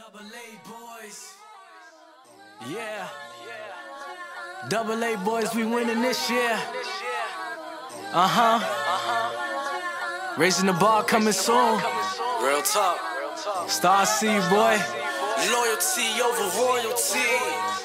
Double A boys. Yeah. Double A boys, we winning this year. Uh huh. Raising the bar coming soon. Real talk. Star C, boy. Loyalty over royalty.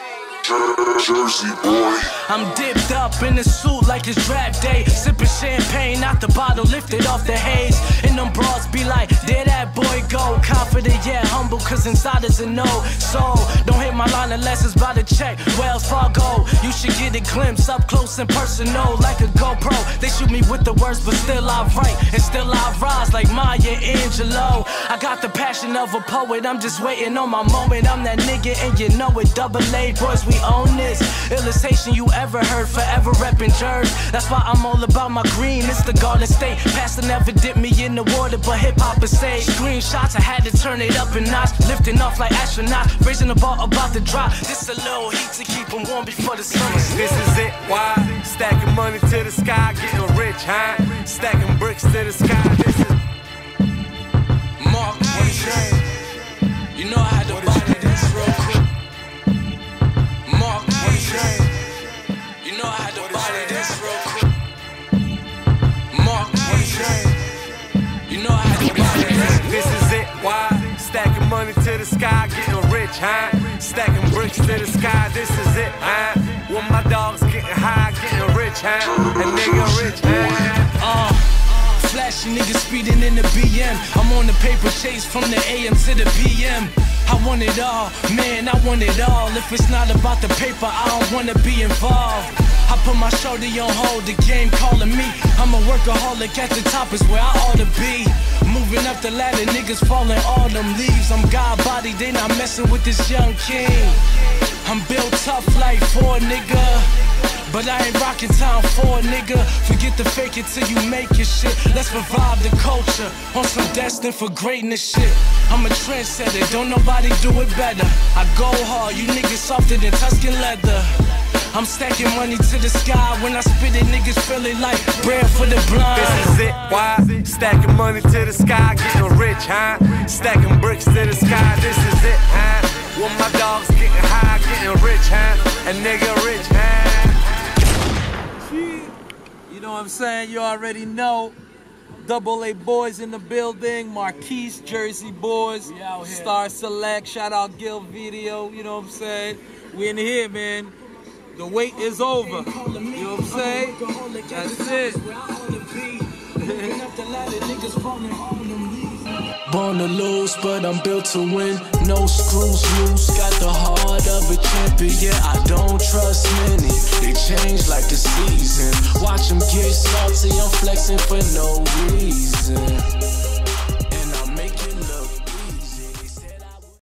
Jersey boy. I'm dipped up in a suit like it's draft day. Sipping champagne out the bottle, lifted off the haze. And them bras be like, there that boy go. Confident, yeah, humble, cause inside is a no. So, don't hit my line unless it's by the check. Wells Fargo, you should get a glimpse up close and personal, like a GoPro. They shoot me with the words, but still I write. And still I rise like Maya Angelou. I got the passion of a poet, I'm just waiting on my moment. I'm that nigga, and you know it. Double A boys, we own this. Illustration you ever heard, forever reppin' Jersey. That's why I'm all about my green. It's the Garden State. Pastor never dipped me in the water, but hip hop is safe. Screenshots, I had to turn it up a notch. Lifting off like astronauts, raising the bar about to drop. This a little heat to keep 'em warm before the summer. This is it, why? Stacking money to the sky, getting rich, huh? Stacking bricks to the sky, this is Mark Twain. You know I had to body this real quick. Mark Twain. You know I had to body this real quick. Mark Twain. You know I had to body this. This is it, why? Stacking money to the sky, getting rich, huh? Stacking bricks to the sky, this is it, huh? Niggas speeding in the BM. I'm on the paper chase from the AM to the PM. I want it all, man, I want it all. If it's not about the paper, I don't wanna be involved. I put my shoulder on hold, the game calling me. Workaholic at the top is where I ought to be. Moving up the ladder, niggas falling all them leaves. I'm God body, they not messing with this young king. I'm built tough like four nigga. But I ain't rockin' time for a nigga. Forget the fake it till you make your shit. Let's revive the culture on some destined for greatness shit. I'm a trendsetter, don't nobody do it better. I go hard, you niggas softer than Tuscan leather. I'm stacking money to the sky when I spit it, niggas feel it like braille for the blind. This is it, why? Stacking money to the sky, getting rich, huh? Stacking bricks to the sky, this is it, huh? When my dogs getting high, getting rich, huh? A nigga rich, huh? You know what I'm saying? You already know. Double A boys in the building, Marquis Jersey boys, We out here. Star Select, shout out Gil Video, you know what I'm saying? We in here, man. The wait is over. You know what I'm saying? That's it. Born to lose, but I'm built to win. No screws loose, got the heart of a champion. Yeah, I don't trust many. They change like the season. Watch them get salty, I'm flexing for no reason.